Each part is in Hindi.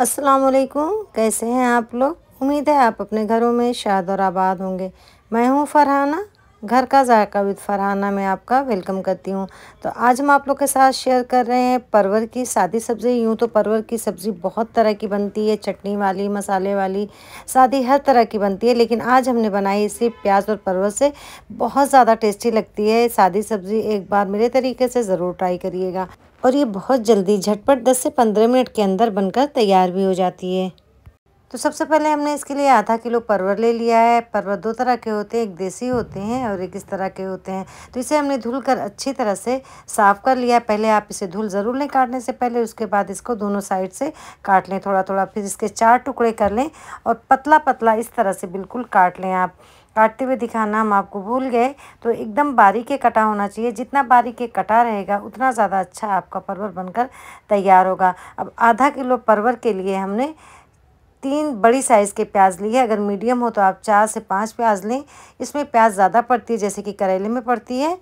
अस्सलाम वालेकुम कैसे हैं आप लोग? उम्मीद है आप अपने घरों में शाद और आबाद होंगे। मैं हूँ फरहाना। घर का जायका विद फरहाना में आपका वेलकम करती हूँ। तो आज हम आप लोग के साथ शेयर कर रहे हैं परवर की सादी सब्ज़ी। यूँ तो परवर की सब्ज़ी बहुत तरह की बनती है, चटनी वाली, मसाले वाली, सादी हर तरह की बनती है, लेकिन आज हमने बनाई इसे प्याज और परवर से। बहुत ज़्यादा टेस्टी लगती है। सादी सब्ज़ी एक बार मेरे तरीके से ज़रूर ट्राई करिएगा। और ये बहुत जल्दी झटपट 10 से 15 मिनट के अंदर बनकर तैयार भी हो जाती है। तो सबसे पहले हमने इसके लिए आधा किलो परवर ले लिया है। परवर दो तरह के होते हैं, एक देसी होते हैं और एक इस तरह के होते हैं। तो इसे हमने धुल कर अच्छी तरह से साफ़ कर लिया पहले आप इसे धुल ज़रूर लें काटने से पहले, उसके बाद इसको दोनों साइड से काट लें थोड़ा थोड़ा फिर इसके चार टुकड़े कर लें और पतला पतला इस तरह से बिल्कुल काट लें आप। काटते हुए दिखाना हम आपको भूल गए। तो एकदम बारीक कटा होना चाहिए। जितना बारीक कटा रहेगा, उतना ज़्यादा अच्छा आपका परवर बनकर तैयार होगा। अब आधा किलो परवर के लिए हमने तीन बड़ी साइज़ के प्याज लिए अगर मीडियम हो तो आप चार से पाँच प्याज लें। इसमें प्याज ज़्यादा पड़ती है, जैसे कि करेले में पड़ती है।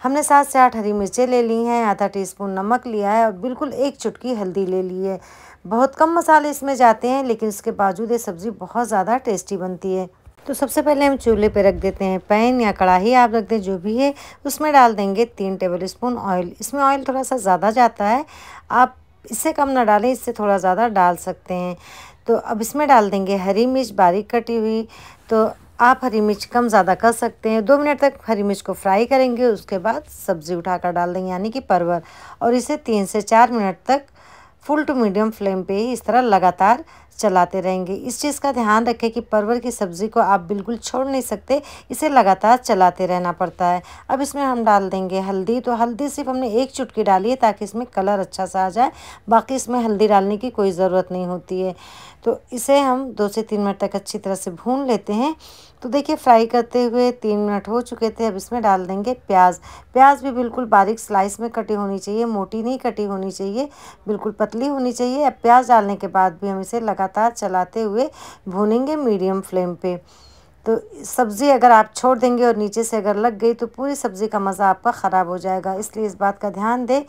हमने सात से आठ हरी मिर्चें ले ली हैं, आधा टीस्पून नमक लिया है और बिल्कुल एक चुटकी हल्दी ले ली है। बहुत कम मसाले इसमें जाते हैं, लेकिन इसके बावजूद ये सब्ज़ी बहुत ज़्यादा टेस्टी बनती है। तो सबसे पहले हम चूल्हे पे रख देते हैं पैन या कढ़ाई, आप रख दें जो भी है। उसमें डाल देंगे तीन टेबल स्पून ऑयल इसमें ऑयल थोड़ा सा ज़्यादा जाता है। आप इससे कम ना डालें, इससे थोड़ा ज़्यादा डाल सकते हैं। तो अब इसमें डाल देंगे हरी मिर्च, बारीक कटी हुई। तो आप हरी मिर्च कम ज़्यादा कर सकते हैं। दो मिनट तक हरी मिर्च को फ्राई करेंगे, उसके बाद सब्ज़ी उठाकर डाल देंगे, यानी कि परवर और इसे तीन से चार मिनट तक फुल टू मीडियम फ्लेम पे ही इस तरह लगातार चलाते रहेंगे। इस चीज़ का ध्यान रखें कि परवर की सब्ज़ी को आप बिल्कुल छोड़ नहीं सकते, इसे लगातार चलाते रहना पड़ता है। अब इसमें हम डाल देंगे हल्दी तो हल्दी सिर्फ़ हमने एक चुटकी डाली है ताकि इसमें कलर अच्छा सा आ जाए, बाकी इसमें हल्दी डालने की कोई ज़रूरत नहीं होती है। तो इसे हम दो से तीन मिनट तक अच्छी तरह से भून लेते हैं। तो देखिए, फ्राई करते हुए तीन मिनट हो चुके थे, अब इसमें डाल देंगे प्याज। प्याज भी बिल्कुल बारीक स्लाइस में कटी होनी चाहिए, मोटी नहीं कटी होनी चाहिए, बिल्कुल पतली होनी चाहिए। प्याज डालने के बाद भी हम इसे लगातार चलाते हुए भूनेंगे मीडियम फ्लेम पे। तो सब्ज़ी अगर आप छोड़ देंगे और नीचे से अगर लग गई तो पूरी सब्ज़ी का मज़ा आपका ख़राब हो जाएगा। इसलिए इस बात का ध्यान दें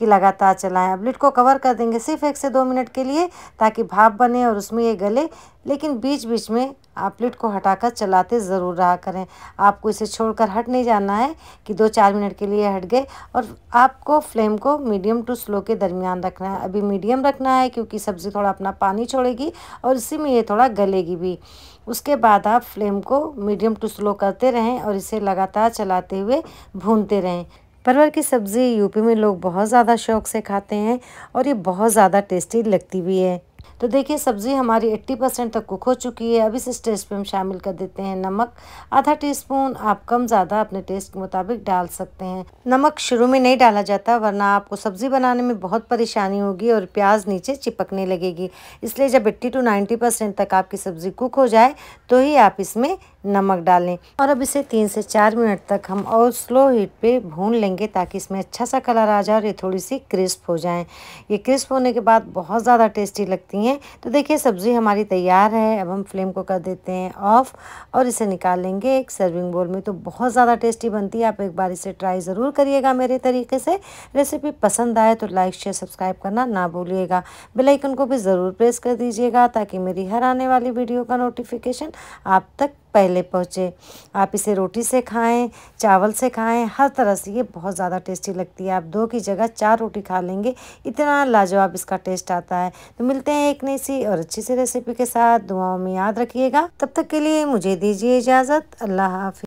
कि लगातार चलाएँ। अब लिट को कवर कर देंगे सिर्फ़ एक से दो मिनट के लिए ताकि भाप बने और उसमें ये गले। लेकिन बीच बीच में आप लिट को हटाकर चलाते ज़रूर रहा करें। आपको इसे छोड़कर हट नहीं जाना है कि दो चार मिनट के लिए हट गए और आपको फ्लेम को मीडियम टू स्लो के दरमियान रखना है। अभी मीडियम रखना है क्योंकि सब्ज़ी थोड़ा अपना पानी छोड़ेगी और इसी में ये थोड़ा गलेगी भी। उसके बाद आप फ्लेम को मीडियम टू स्लो करते रहें और इसे लगातार चलाते हुए भूनते रहें। परवर की सब्ज़ी यूपी में लोग बहुत ज़्यादा शौक से खाते हैं और ये बहुत ज़्यादा टेस्टी लगती भी है। तो देखिए, सब्ज़ी हमारी 80 परसेंट तक कुक हो चुकी है। अब इस स्टेज पे हम शामिल कर देते हैं नमक। आधा टीस्पून आप कम ज़्यादा अपने टेस्ट के मुताबिक डाल सकते हैं। नमक शुरू में नहीं डाला जाता, वरना आपको सब्ज़ी बनाने में बहुत परेशानी होगी और प्याज नीचे चिपकने लगेगी। इसलिए जब एट्टी टू नाइन्टी तक आपकी सब्ज़ी कुक हो जाए तो ही आप इसमें नमक डालें और अब इसे तीन से चार मिनट तक हम और स्लो हीट पे भून लेंगे ताकि इसमें अच्छा सा कलर आ जाए और ये थोड़ी सी क्रिस्प हो जाए। ये क्रिस्प होने के बाद बहुत ज़्यादा टेस्टी लगती हैं। तो देखिए, सब्ज़ी हमारी तैयार है। अब हम फ्लेम को कर देते हैं ऑफ़ और इसे निकाल लेंगे एक सर्विंग बोल में। तो बहुत ज़्यादा टेस्टी बनती है। आप एक बार इसे ट्राई ज़रूर करिएगा मेरे तरीके से। रेसिपी पसंद आए तो लाइक, शेयर, सब्सक्राइब करना ना भूलिएगा। बेलाइकन को भी ज़रूर प्रेस कर दीजिएगा ताकि मेरी हर आने वाली वीडियो का नोटिफिकेशन आप तक पहले पहुँचे। आप इसे रोटी से खाएँ, चावल से खाएँ, हर तरह से। ये बहुत ज़्यादा टेस्टी लगती है। आप दो की जगह चार रोटी खा लेंगे, इतना लाजवाब इसका टेस्ट आता है। तो मिलते हैं एक नई सी और अच्छी सी रेसिपी के साथ। दुआओं में याद रखिएगा। तब तक के लिए मुझे दीजिए इजाज़त। अल्लाह हाफि